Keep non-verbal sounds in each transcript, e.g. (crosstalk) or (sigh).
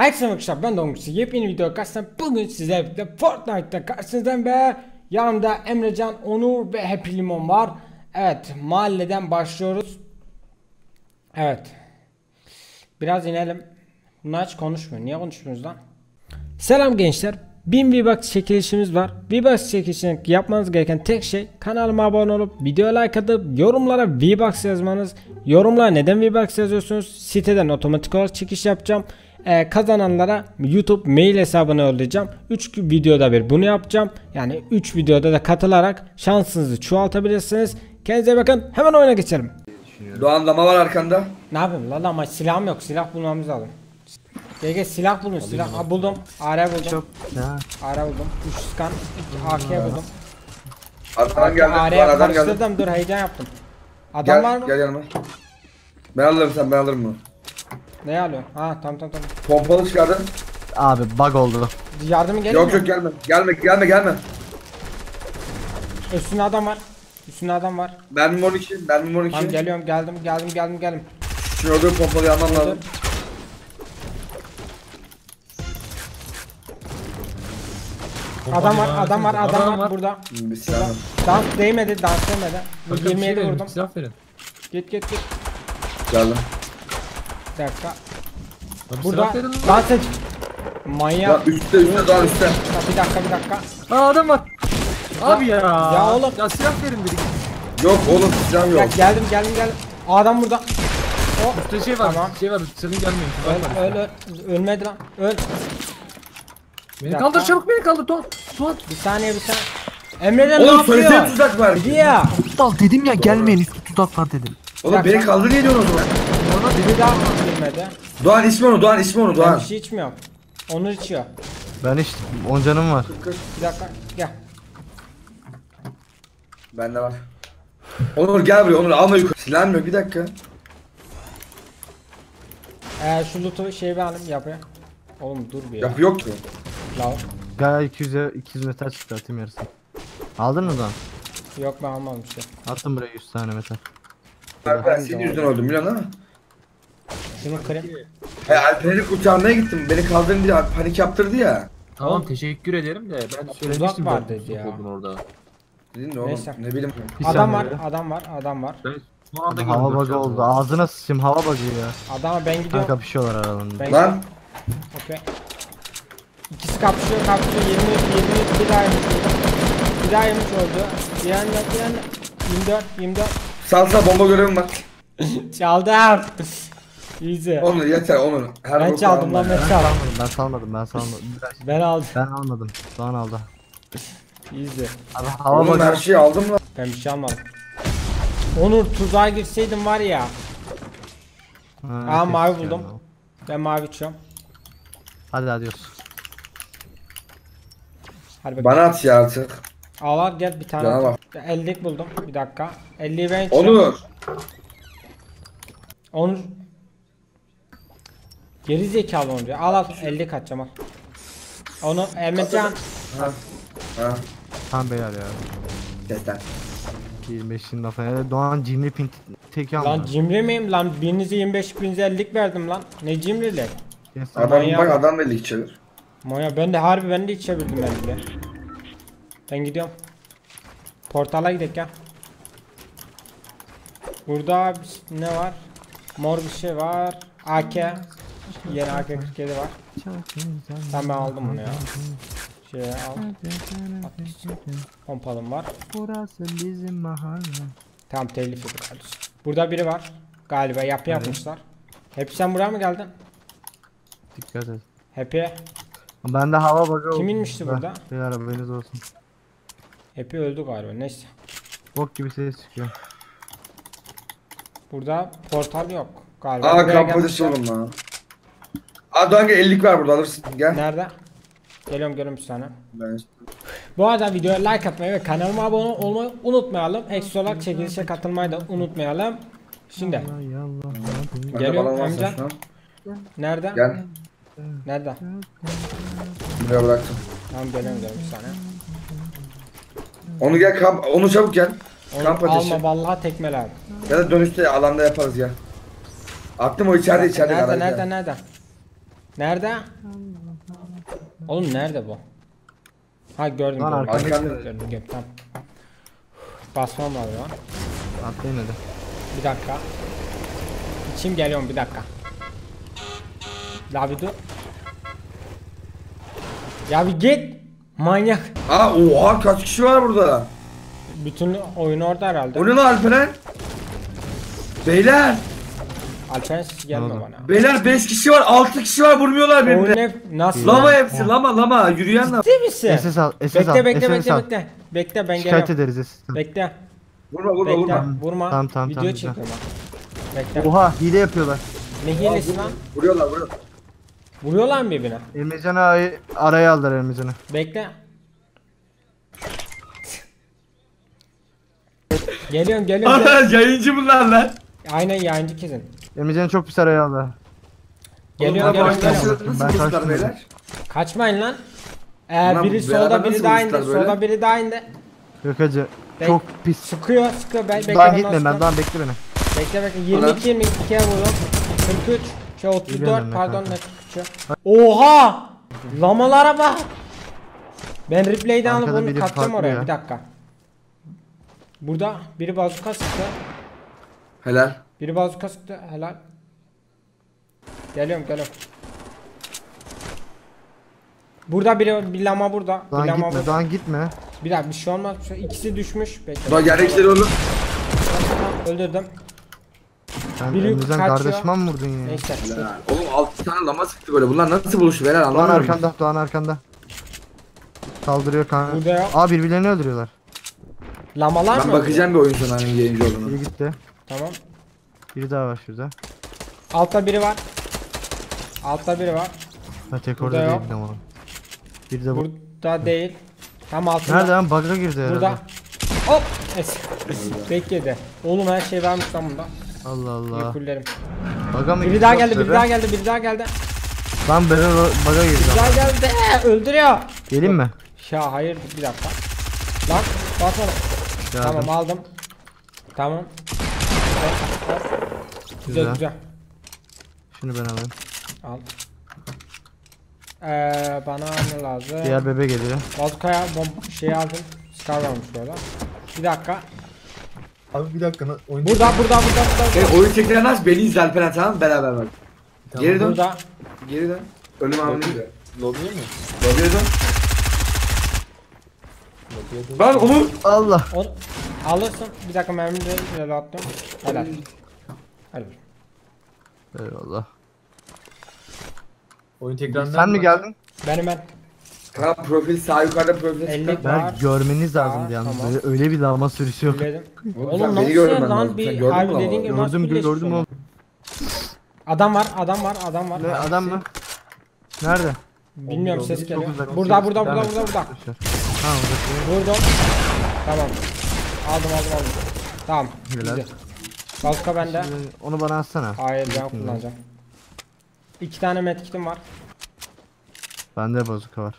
Herkese merhaba ben Donguşu yepyeni video karşısında bugün sizlerle birlikte Fortnite'da karşınızdayım ve yanımda Emrecan, Onur ve Happy Limon var. Evet mahalleden başlıyoruz. Evet. Biraz inelim. Bunlar hiç konuşmuyor. Niye konuşmuyoruz lan? Selam gençler. 1000 V-Bucks çekilişimiz var. V-Bucks çekilişini yapmanız gereken tek şey kanalıma abone olup videoya like atıp yorumlara V-Bucks yazmanız. Yorumlara neden V-Bucks yazıyorsunuz? Siteden otomatik olarak çekiş yapacağım. Ee, kazananlara YouTube mail hesabını yollayacağım. 3 videoda bir bunu yapacağım. Yani 3 videoda da katılarak şansınızı çoğaltabilirsiniz. Kendinize bakın. Hemen oyuna geçelim. Doğan dama var arkanda. Ne yapayım lan ama silahım yok. Silah bulmamız lazım. Gel gel silah bulun silah. Ha, buldum. AR buldum. Ya. AR buldum. 3 scan. 2 AK buldum. Arkadan geldi. AR'ye Var adam geldi. karıştırdım. Dur heyecan yaptım. Adam Gel, var mı? gel yanıma. Ben alırım sen ben alırım bunu. Ne alıyor? Ha tamam tamam tamam. Pompalı çıkardın. Abi bug oldu. Yardımı gelin Yok mi? yok gelme. Gelme gelme gelme. Üstünde adam var. Üstünde adam var. Ben 12. Ben 12. Tamam geliyorum geldim geldim geldim geldim. Şimdi öbür pompalıyı almam lazım. Adam var adam var adam, Adam var, var. burada. Bir silah var. Dans değmedi dans değmedi. Bakın bir 27 şey vurdum. Silah verin. Git git git. Geldim. Bir dakika. Abi Burada silah verin lan. dans et. Manyak. üstte üstte Doğan üstte. Bir dakika bir dakika. Aa adam var. Abi ya. Ya oğlum. Ya silah verin dedik. Yok oğlum silah Ya yok. geldim geldim geldim. Adam burada. O Üstte şey var. Tamam. Şey var. Senin var. öl, öl, öl, ölmedi lan. Öl. Beni dakika. kaldır çabuk beni kaldır. Tuğan. Tuğan. Bir saniye bir saniye. Emre'den ne Oğlum yapıyor? söylesene tuzak var. Biri ya. Tuzak dedim ya gelmeyin üstü tuzak var dedim. Oğlum beni kaldır niye diyorsun o zaman? Biri daha girmedi. Doğan ismi onu Doğan ismi onu Ben Doğan. bir şey içmiyorum. Onur içiyor. Ben içtim 10 canım var. Bir dakika gel. Bende var. Onur gel buraya Onur alma yukarı. Silahım yok bir dakika. Ee, şu loot'u şey bir alayım yapıyor. Oğlum dur bir ya. Yapı yok ki. Lav. Gel 200'e 200 metal çıktı atayım yarısını. Aldın mı lan? Yok ben almadım işte. Attım buraya 100 tane metal. Ben, ben senin yüzünden öldüm biliyorsun değil mi? Şunu kırayım. He Alper'i kurtarmaya gittim. Beni kaldırın diye panik yaptırdı ya. Tamam teşekkür ederim de ben söylemiştim. var dedi ya. orada. Dedin de oğlum Neyse. ne bileyim. Bir Adam var, saniye. adam var, adam var. Ben son anda Hava bug'ı oldu. Ağzına sıçayım hava bug'ı ya. Adama ben gidiyorum. Kanka kapışıyorlar aralarında. Ben Lan Okey. İkisi kapışıyor, kapışıyor. 20, 20, bir daha yemiş oldu. Bir daha yemiş oldu. Bir anda, bir anda. 24, 24. salsa bomba görevim var. Çaldım. Easy. Onur yeter Onur. Her Ben çaldım lan ben çaldım. Ben salmadım ben salmadım. Ben aldım. Ben almadım. Doğan aldı. Easy. Abi hava Oğlum her şeyi aldım lan. Ben bir şey almadım. Onur tuzağa girseydim var ya. Ha, Aa mavi buldum. ya. Ben mavi içiyorum. Hadi adios. Hadi bak. Bana at ya artık. Al al gel bir tane. At. 50'lik buldum. Bir dakika. 50'yi ben içiyorum. Onur. Onur. Geri zekalı ya. Al al 50 kaçacağım al. Onu Emrecan. Ha. Ha. Tam beyler ya. Yeter. 25'in lafı. Ya Doğan cimri pin teki aldı. Lan cimri miyim lan? Birinize 25 birinize 50'lik verdim lan. Ne cimrili? Yes, Adam manyak. bak adam belli içelir. Maya ben de harbi ben de içebildim ben de. Ben gidiyorum. Portala gidelim ya. Burada ne var? Mor bir şey var. AK. Yeni AK-47 var. Tamam ben aldım bunu ya. Şey al. Pompalım var. Burası bizim mahalle. Tamam telif yedik kardeşim. Burada biri var. Galiba yapı yapmışlar. Hep sen buraya mı geldin? Dikkat et. Happy. Bende hava bug'ı Kim inmişti burada? Beyler haberiniz olsun. Happy öldü galiba. Neyse. Bok gibi ses çıkıyor. Burada portal yok galiba. Aa gelmişler. oğlum lan. Aa Doğan gel 50'lik var burada alırsın. Gel. Nerede? Geliyorum geliyorum bir saniye. Ben... Bu arada videoya like atmayı ve kanalıma abone olmayı unutmayalım. Ekstra olarak çekilişe katılmayı da unutmayalım. Şimdi Geliyorum amca. nerede? Gel. Nerede? Buraya bıraktım. Tamam geliyorum geliyorum bir saniye. Onu gel kamp. Onu çabuk gel. Onu Kamp ateşi. alma vallahi tekmeler. Ya da dönüşte alanda yaparız ya. Attım o içeride içeride. Nerede nerede nerede? Nerede? Oğlum nerede bu? Ha gördüm Lan gördüm. arkanda. Gördüm gördüm tamam. Basmam lan. Atlayın hadi. Bir dakika. İçim geliyorum bir dakika. La bir dur. Ya bir git. Manyak. Aa oha kaç kişi var burada? Bütün oyun orada herhalde. O ne lan Alperen? Beyler, Alperen siz gelme oldu? bana. beyler 5 kişi var, 6 kişi var vurmuyorlar Oyun birbirine. hep nasıl? Lama hepsi, lama lama yürüyen lama. Ciddi misin? SS al, SS al, Bekle bekle SS bekle al. bekle. Bekle ben Şikayet geliyorum. ederiz SS. Bekle. Vurma vurma Bekle. vurma. Vurma. Tamam, tamam, Video tamam, güzel. çekiyorum bak. Bekle. Oha hile yapıyorlar. Ne hilesi lan? Vuruyorlar vuruyorlar. Vuruyorlar mı birbirine? Emrecan'ı ay- araya aldılar Emrecan'ı. Bekle. geliyorum geliyorum. Ana yayıncı bunlar lan. Aynen yayıncı kesin. Emrecan'ı çok pis araya geliyorum başka geliyorum. nasıl Ben kaçtım. beyler? Kaçmayın lan. Ee, Bunlar biri beraber solda biri nasıl daha indi. vuruşlar böyle? Solda biri daha indi. Yok hacı. Bek- Çok pis. Sıkıyor sıkıyor. Ben, bekle Daha ben gitme ben daha bekle beni. Bekle bekle. 22 22'ye vuruyorum. 43. Şey 34 Geliyorum ben pardon kanka. ne 43'ü. Oha! Lamalara bak. Ben replay'den alıp Arkada onu biri katacağım farklı oraya. ya. Bir dakika. Burada biri bazuka sıktı. Helal. Biri bazuka sıktı. Helal. Geliyorum geliyorum. Burada biri bir lama burada. Bir Daha lama gitme burada. daha gitme. Bir dakika bir şey olmaz. bir şey- İkisi düşmüş. Bekle. Bak gerekleri oğlum. Öldürdüm. Sen Biri kaçıyor. kardeşime mi vurdun ya? Neyse. Helal. Oğlum 6 tane lama sıktı böyle. Bunlar nasıl buluştu beyler Doğan anlamıyorum. arkanda, Doğan arkanda. Saldırıyor kanka. Burada yok. Aa birbirlerini öldürüyorlar. Lamalar Ben mı? bakacağım bir oyun sonra hangi yayıncı olduğunu. Biri gitti. Tamam. Biri daha var şurada. Altta biri var. Altta biri var. Ha tek Burada orada yok. değil ama. Biri de bu. Burada değil. Tam altında. Nerede lan? Bug'a girdi herhalde. Burada. Hop. Es. Bekledi. Oğlum her şey varmış lan bunda. Allah Allah. Kullerim. Bug'a mı Biri girdi daha yoksa geldi, biri be? daha geldi, biri daha geldi. Lan ben o bug'a girdim. Biri daha geldi. Öldürüyor. Gelin mi? Ya hayır bir dakika. Lan basma. Geldim. Tamam aldım. Tamam. Güzel Güzel. güzel. Şunu ben alayım. Al. Ee, bana ne lazım? Diğer bebe geliyor. Bazukaya bomb şey aldım. Scar varmış burada. Bir dakika. Abi bir dakika. Oyun Burada burada burada burada. Hey, oyun tekrar aç beni izle Alperen tamam mı? Beraber bak. Geri dön. Burada. Geri dön. Ölüm anını izle. Lobiye mi? Lobiye dön. Lan Onur. Allah. Onu alırsın. Bir dakika mermi de ileri attım. Helal. Helal. Eyvallah. Oyun tekrarından Sen mi geldin? Benim ben Kanka profil sağ yukarıda profil 50 çıktı. Ben var. görmeniz lazım Var, yalnız. tamam. Böyle öyle bir lama sürüsü yok. Söyledim. Oğlum nasıl beni görmen lan lazım. Sen bir gördün harbi mü dediğin gibi nasıl Gördüm gördüm oğlum? Adam var adam var adam var. Ne adam mı? Nerede? Bilmiyorum ses Çok geliyor. uzak. Burada burada Devam burada et. burada burada. Ha orada. Vurdum. Tamam. Aldım aldım aldım. Tamam. Helal. Güzel. Bazuka bende. Onu bana atsana. Hayır ben kullanacağım. İki tane medkitim var. Bende bazuka var.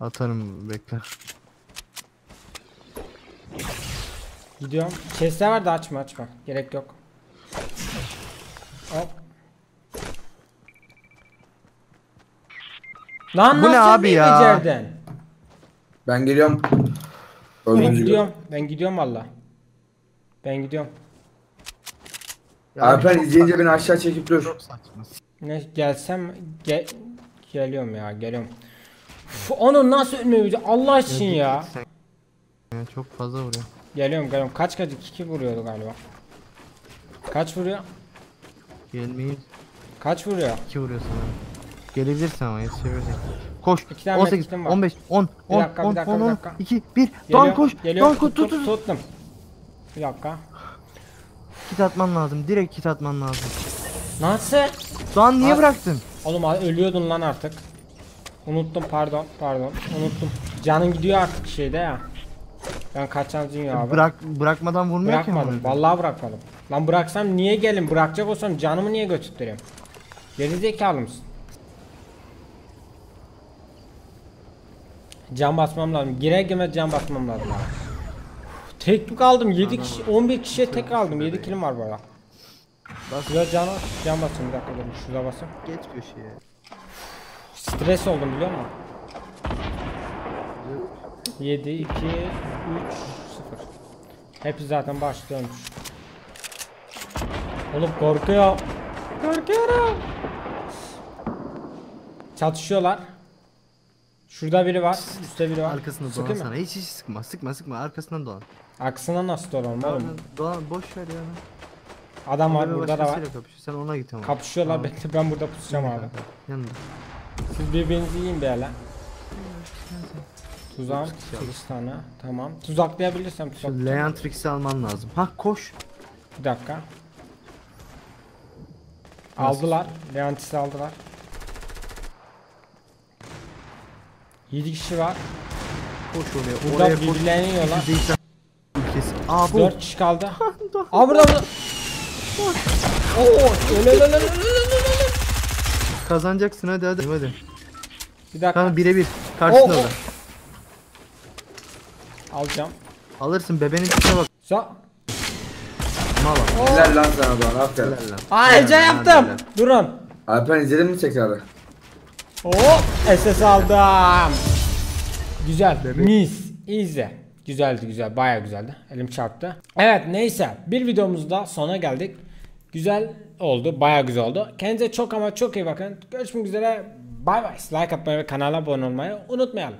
Atarım bekle. Gidiyorum. Chest'ler var da açma açma. Gerek yok. Hop. Lan Bu ne abi ya? becerdin? Ben geliyorum. Ben Öldüğünüzü gidiyorum. Ben gidiyorum valla. Ben gidiyorum. Alper izleyince beni aşağı çekip dur. Saçma. Ne gelsem ge geliyorum ya geliyorum. Uf, onu nasıl ölmüyor Allah için ya. Ya çok fazla vuruyor. Geliyorum geliyorum. Kaç kaç 2 vuruyordu galiba. Kaç vuruyor? Gelmeyi Kaç vuruyor? 2 vuruyor sana. Gelebilirsin ama yetişebilirsin. Koş. İki tane 18, medkitim var. 15, 10, 10, dakika, bir 10, dakika, 10, bir 10, dakika. 2, 1. Geliyor, Doğan koş. Doğan koş. Tut tut. tuttum. Bir dakika. Kit atman lazım. Direkt kit atman lazım. Nasıl? Doğan niye At. bıraktın? Oğlum ölüyordun lan artık. Unuttum pardon pardon unuttum. Canın gidiyor artık şeyde ya. Ben kaçacağım Zinyo abi. Bırak bırakmadan vurmuyor ki. Bırakmadım. Vallahi bırakmadım. Lan bıraksam niye gelin? Bırakacak olsam canımı niye götürtüreyim? Geri zekalı mısın? Can basmam lazım. Girer girmez can basmam lazım abi. Tek tük aldım. 7 kişi 11 kişiye tek aldım. 7 kilim var arada. Bas Şurada can. Can basın bir dakika durun. Şurada basın. geç köşeye. Stres oldum biliyor musun? 7, 2, 3, 0. Hepsi zaten başlıyormuş. Oğlum korkuyor. Korkuyorum. Çatışıyorlar. Şurada biri var. Üstte biri var. Arkasına Sıkı dolan sana. Hiç hiç sıkma sıkma sıkma arkasından dolan. Aksına nasıl Dolan, oğlum? dolan boş ver ya. Adam var burada da var. kapışıyor. Sen ona git ama. Kapışıyorlar. Tamam. Ben, ben burada pusacağım abi. Yanında. Siz birbirinizi yiyin bir hele. Tuzağım Dokuz kişi 8 tane. Tamam. Tuzaklayabilirsem tuzak. Şu Leantrix'i alman lazım. Ha koş. Bir dakika. Aldılar. Leontis'i aldılar. 7 kişi var. Koş oraya. Burada oraya birbirlerini yiyorlar. Aa bu. 4 kişi kaldı. (laughs) Aa burada burada. Oo, öyle öyle öyle. Kazanacaksın hadi hadi. Hadi. Bir dakika. Tamam birebir. Karşında Oo, oo. da. Alacağım. Alırsın bebenin tipine bak. Sa Mala. Helal lan sana Doğan aferin. Aa heyecan yaptım. helal. Durun. Alper izledin mi tekrarı? Hop SS aldım. Güzel. Mis. Easy. Güzeldi güzel. Baya güzeldi. Elim çarptı. Evet neyse. Bir videomuzda sona geldik. Güzel oldu. Baya güzel oldu. Kendinize çok ama çok iyi bakın. Görüşmek üzere. Bay bay. Like atmayı ve kanala abone olmayı unutmayalım.